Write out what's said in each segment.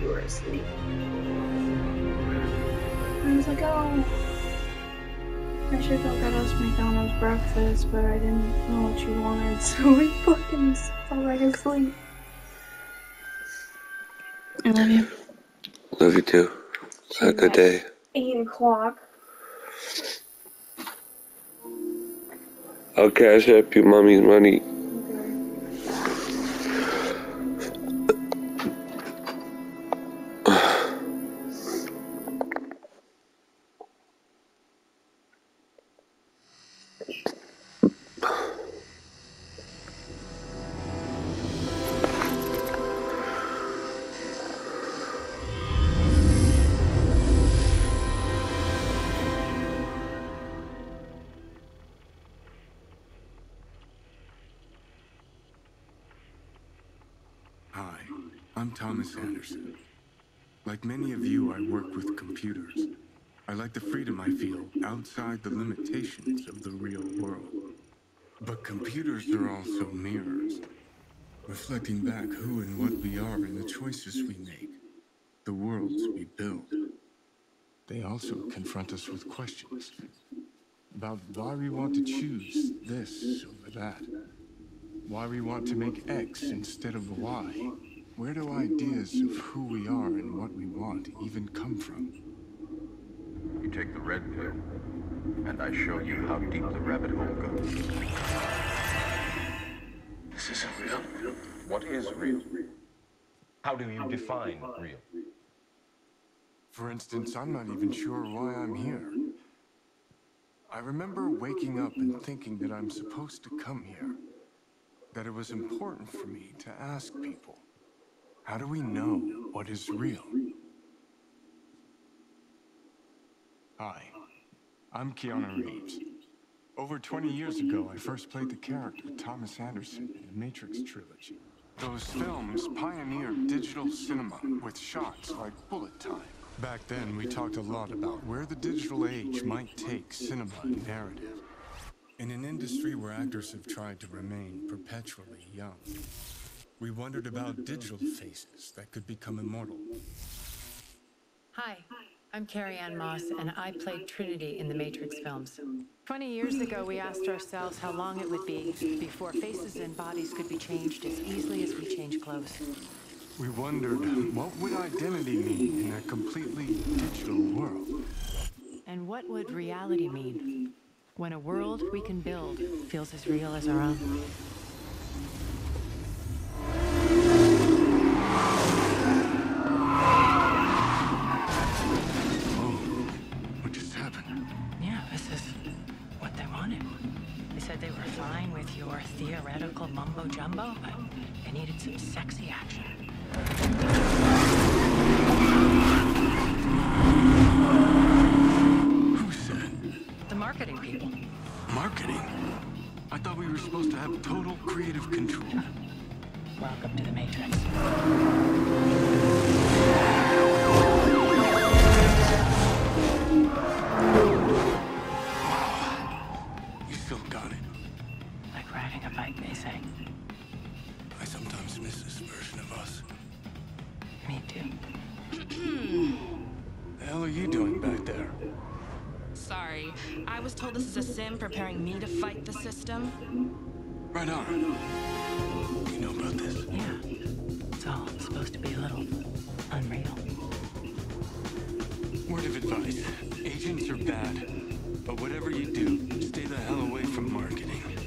you were asleep. I was like, oh, I should have got us McDonald's breakfast, but I didn't know what you wanted, so I fucking fell right asleep. I love you. Love you too. Have a good day. Eight o'clock. I'll cash up your mommy's money. I'm Thomas Anderson. Like many of you, I work with computers. I like the freedom I feel outside the limitations of the real world. But computers are also mirrors, reflecting back who and what we are and the choices we make, the worlds we build. They also confront us with questions about why we want to choose this over that. Why we want to make X instead of Y. Where do ideas of who we are and what we want even come from? You take the red pill, and I show you how deep the rabbit hole goes. This isn't real. What is real? How do you define real? For instance, I'm not even sure why I'm here. I remember waking up and thinking that I'm supposed to come here. That it was important for me to ask people, how do we know what is real? Hi, I'm Keanu Reeves. Over 20 years ago, I first played the character Thomas Anderson in the Matrix trilogy. Those films pioneered digital cinema with shots like bullet time. Back then, we talked a lot about where the digital age might take cinema and narrative. In an industry where actors have tried to remain perpetually young, we wondered about digital faces that could become immortal. Hi, I'm Carrie Ann Moss, and I played Trinity in the Matrix films. 20 years ago, we asked ourselves how long it would be before faces and bodies could be changed as easily as we change clothes. We wondered what would identity mean in a completely digital world? And what would reality mean when a world we can build feels as real as our own? Mumbo jumbo, but they needed some sexy action. Who said? The marketing people. Marketing? I thought we were supposed to have total creative control. Welcome to the Matrix. I this is a sim preparing me to fight the system. Right on. You know about this? Yeah. It's all supposed to be a little unreal. Word of advice. Agents are bad. But whatever you do, stay the hell away from marketing.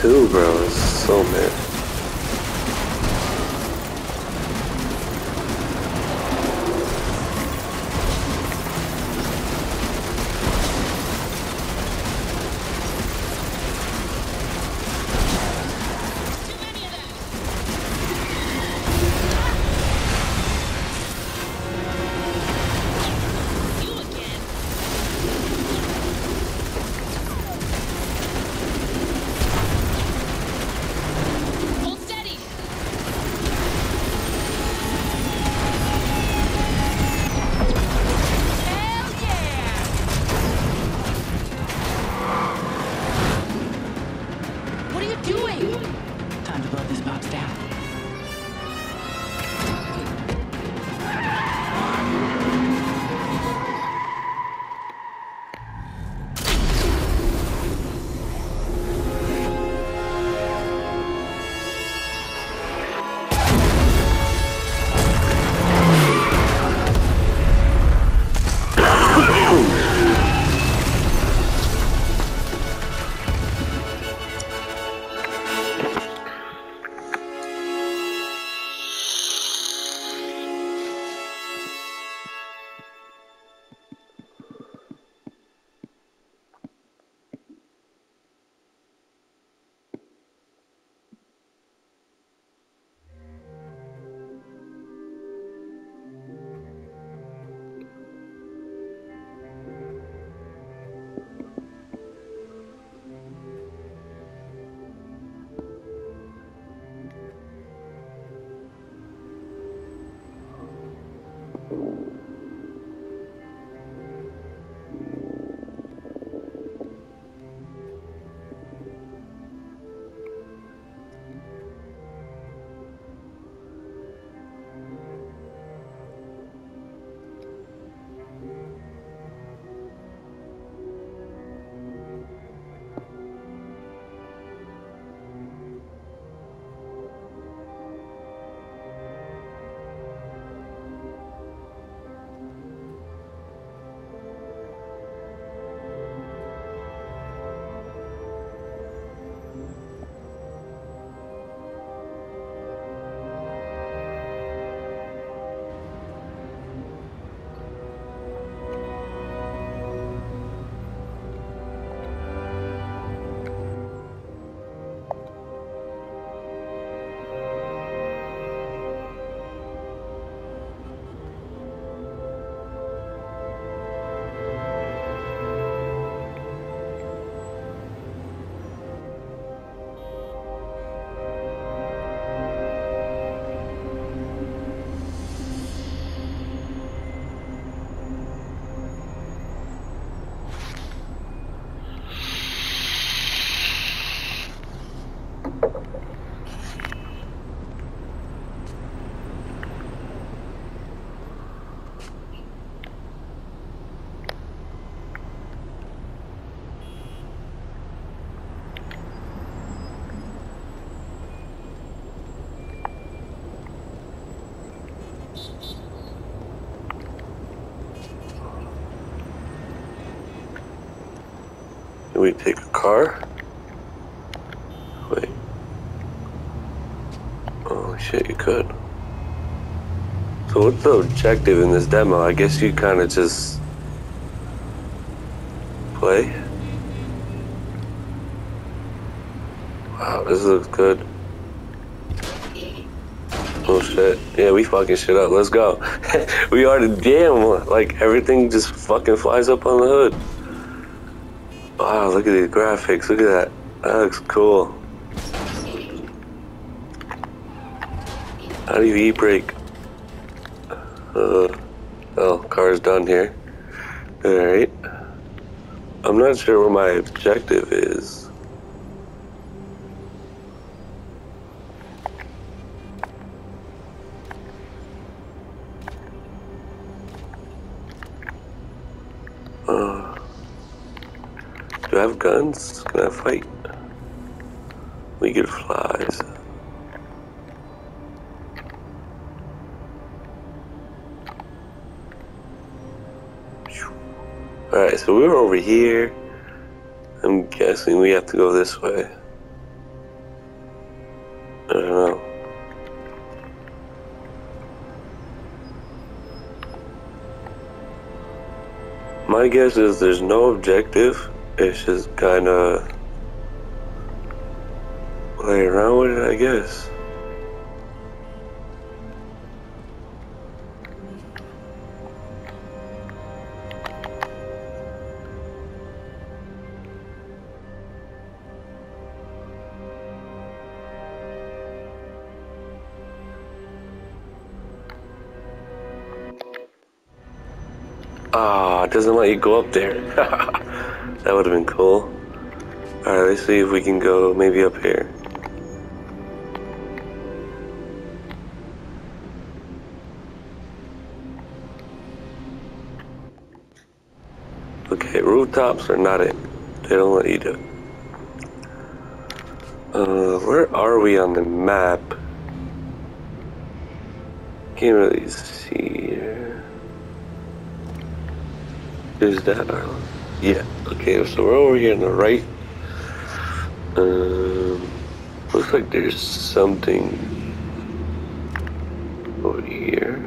Two, bro. It's so mad. We take a car? Wait. Oh. shit, you could. So what's the objective in this demo? I guess you kind of just play. Wow, this looks good. Oh shit. Yeah, we fucking shit up. Let's go. we are the damn like everything just fucking flies up on the hood. Wow, look at these graphics. Look at that. That looks cool. How do you e-brake? Uh, oh, car's done here. Alright. I'm not sure where my objective is. I have guns? Can I fight? We get flies. Alright, so we're over here. I'm guessing we have to go this way. I don't know. My guess is there's no objective. It's just kind of play around with it, I guess. Ah, it doesn't let you go up there. that would have been cool. Alright, let's see if we can go maybe up here. Okay, rooftops are not it. They don't let you do it. Uh, where are we on the map? Can't really see here. Is that our... Yeah, okay, so we're over here on the right. Um, looks like there's something over here.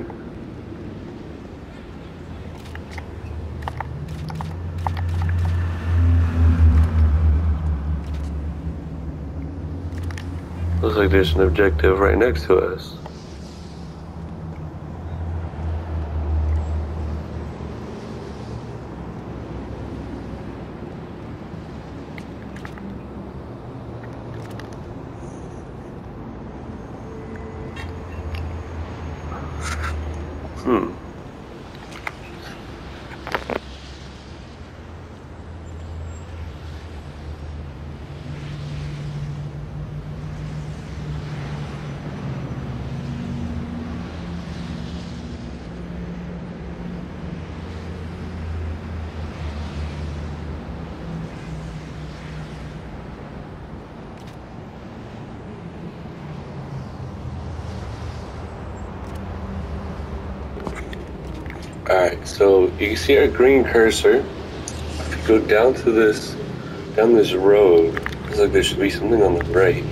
Looks like there's an objective right next to us. So you can see our green cursor. If you go down to this, down this road, looks like there should be something on the right.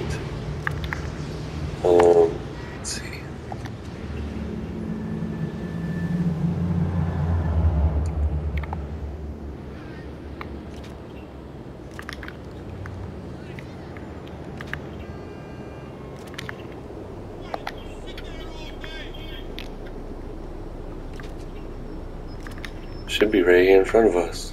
Um, let's see. Should be right here in front of us.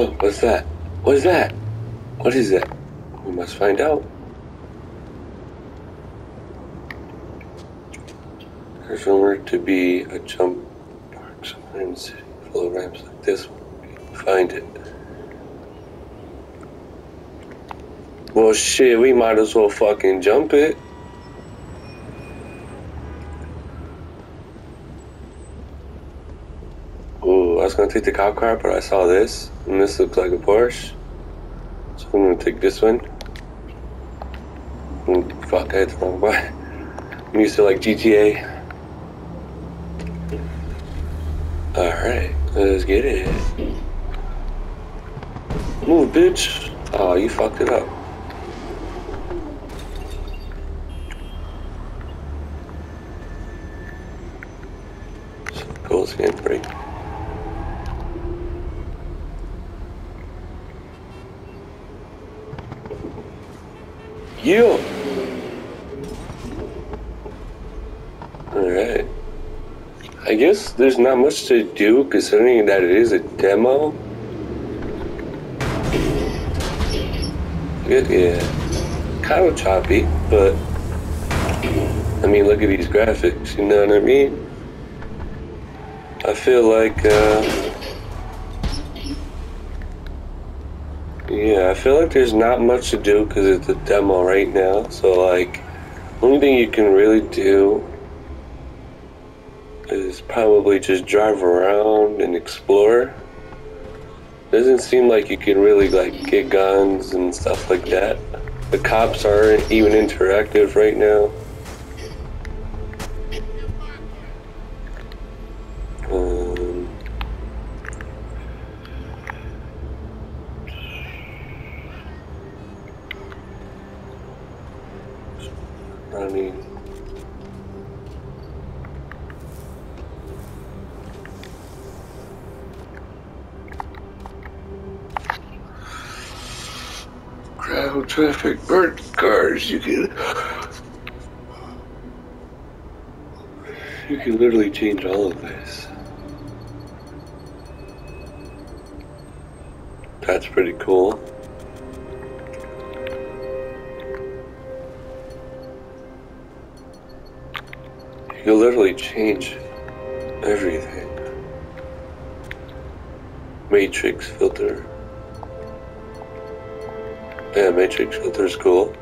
Oh, what's that? What is that? What is that? We must find out. There's rumored to be a jump park somewhere in the city full of ramps like this one. Find it. Well, shit, we might as well fucking jump it. Gonna take the cop car, but I saw this, and this looks like a Porsche. So I'm gonna take this one. Mm, fuck, I hit the wrong button. I'm used to like GTA. Alright, let's get it. Move, bitch. Oh, you fucked it up. Gold skin break. Yeah. Alright. I guess there's not much to do considering that it is a demo. Yeah. Kind of choppy, but I mean, look at these graphics, you know what I mean? I feel like, uh, yeah, I feel like there's not much to do because it's a demo right now. So, like, only thing you can really do is probably just drive around and explore. Doesn't seem like you can really like get guns and stuff like that. The cops aren't even interactive right now. Um, I mean, traffic, burnt cars. You can, you can literally change all of this. That's pretty cool. You can literally change everything. Matrix filter. Yeah, Matrix filter's cool.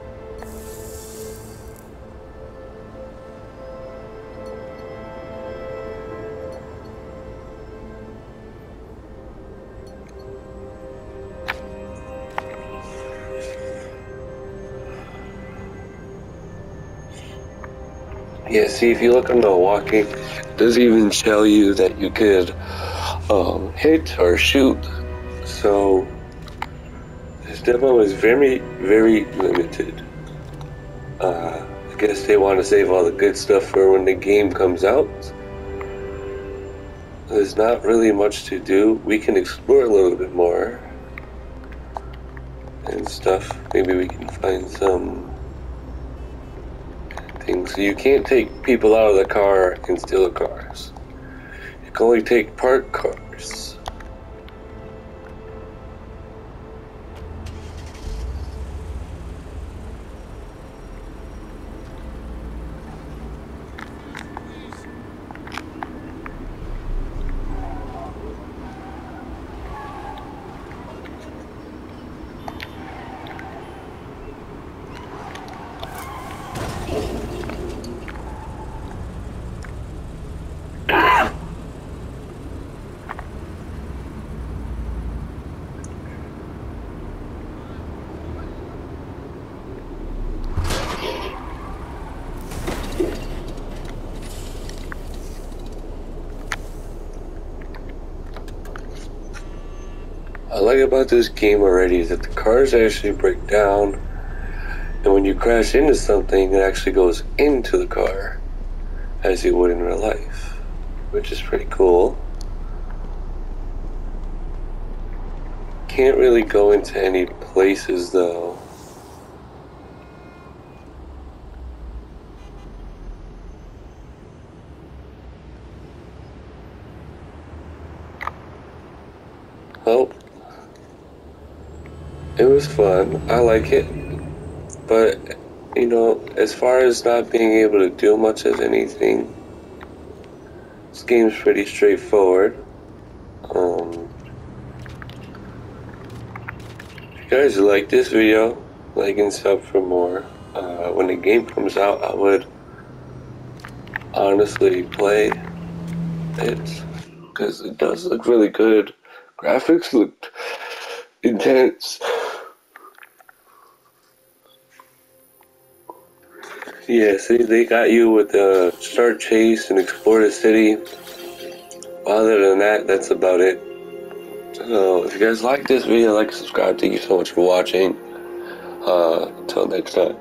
Yeah, see, if you look on the walking, it doesn't even tell you that you could um, hit or shoot. So, demo is very, very limited. Uh, I guess they want to save all the good stuff for when the game comes out. There's not really much to do. We can explore a little bit more and stuff. Maybe we can find some things. You can't take people out of the car and steal the cars. You can only take parked cars. About this game already is that the cars actually break down, and when you crash into something, it actually goes into the car, as you would in real life, which is pretty cool. Can't really go into any places though. Well, it was fun. I like it. But, you know, as far as not being able to do much of anything, this game's pretty straightforward. Um, if you guys like this video, like and sub for more. Uh, when the game comes out, I would honestly play it because it does look really good. Graphics looked intense. Yeah, see, they got you with the start chase and explore the city. Other than that, that's about it. So, if you guys like this video, like, subscribe. Thank you so much for watching. Uh, until next time.